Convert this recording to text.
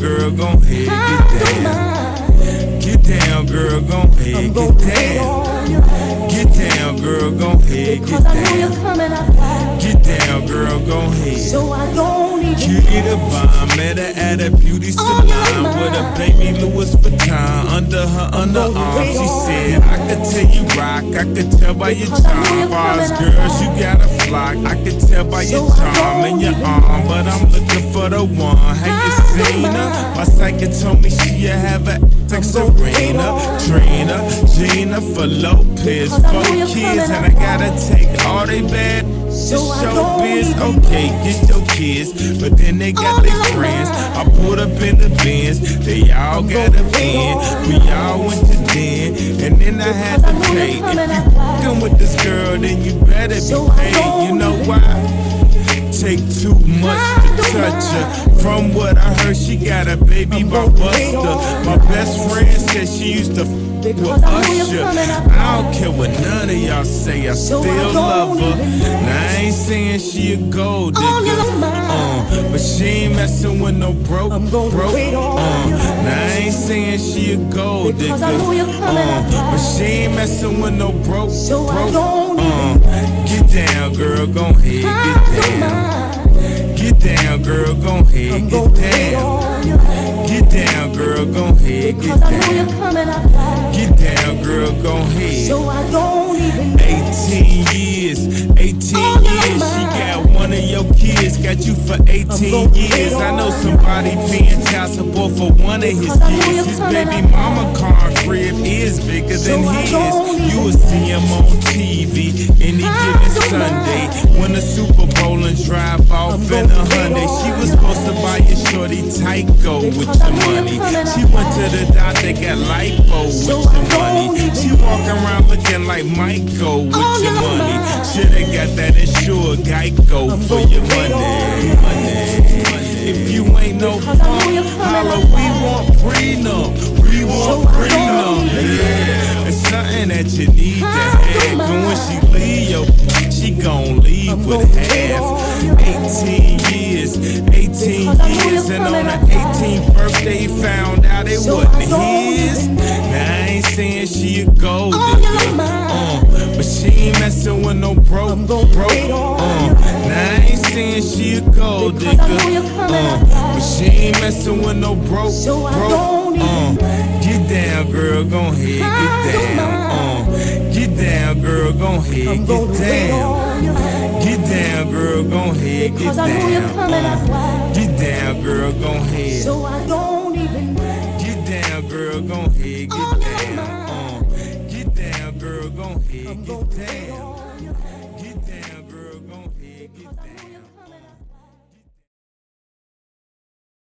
girl, gon' head, get down. Get down, girl, gon' head, get down. Get down, girl, gon' head, get Cause I know you're down. Get down, girl, gon' head. So I don't even Cutie the bomb, met her at a beauty salon with a baby Louis Vuitton under her underarm. She said, I could tell you rock, I could tell by your charm. Bars, girls, you got a flock. I could tell by your charm and your arm, but I'm looking for the one. Have you seen her? My psychic told me she have a like Serena, Trina, Gina for Lopez, four kids, and I gotta take all they bad. So I Show biz, okay, get your kids, but then they got their friends. I pulled up in the Benz, they all got a van. We all went to den, and then I had to pay. If you fucking with this girl, then you better be paid. You know why? Take too much to touch her. From what I heard, she got a baby by Buster. My best friend said she used to f- with Usher. I don't care what none of y'all say, I still love her. Now I ain't saying she a gold digger, uh, but she ain't messing with no broke, broke. Uh, now I ain't saying she a gold digger, Because I know you're coming uh, but she ain't messing with no broke, So I broke. don't Uh, get down, girl, gon' head, get down. Get down, girl, gon' head, get down. Get down, girl, gon' head, get Cause I know you're down. Get down, girl, gon' head. So I don't got you for 18 years. I know somebody paying child support for one of his kids. His baby mama car crib is bigger than his. You will see him on TV any given Sunday when the Super Bowl and drive off in a Hyundai. She was supposed to buy a shorty Tyco with your money. She went to the doctor, got lipo with your money. She walk around looking like Michael with your money. Shoulda got that insured Geico for your money. money. If you ain't no punk, holla, we want prenup. We want prenup. Yeah, it's something that you need to have. And when she leave, yo, she gon' leave with half. 18 years, 18 years, and on her 18th birthday, found out it wasn't his. Now I ain't saying she a gold with no broke, broke. Uh, now I ain't saying she a gold digger, uh, but she ain't messing with no broke, broke. Uh, get down, girl, gon' head, get down. Uh, get down, girl, gon' head, get down. Get down, girl, gon' head, get Cause I know you're down. Uh, get down, girl, gon' head. So I don't even Get down, girl, gon' head, get down. Uh, get down, girl, gon' head, get down get down.